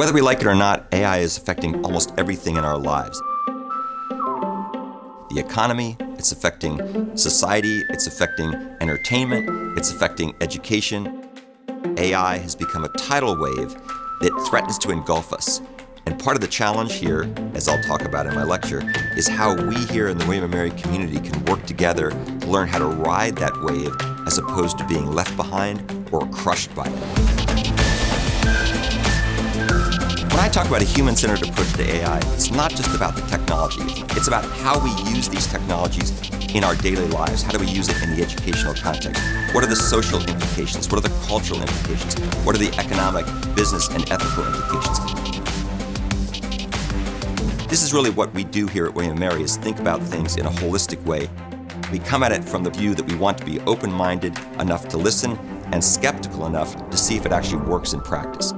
Whether we like it or not, AI is affecting almost everything in our lives. The economy, it's affecting society, it's affecting entertainment, it's affecting education. AI has become a tidal wave that threatens to engulf us. And part of the challenge here, as I'll talk about in my lecture, is how we here in the William & Mary community can work together to learn how to ride that wave as opposed to being left behind or crushed by it. Talk about a human-centered approach to AI, it's not just about the technology. It's about how we use these technologies in our daily lives. How do we use it in the educational context? What are the social implications? What are the cultural implications? What are the economic, business, and ethical implications? This is really what we do here at William & Mary is think about things in a holistic way. We come at it from the view that we want to be open-minded enough to listen and skeptical enough to see if it actually works in practice.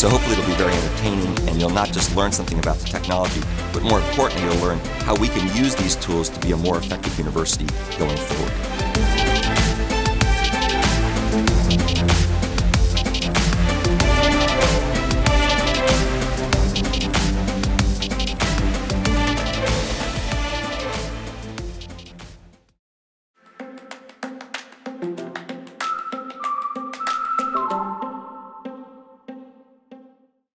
So hopefully it'll be very entertaining and you'll not just learn something about the technology, but more importantly, you'll learn how we can use these tools to be a more effective university going forward.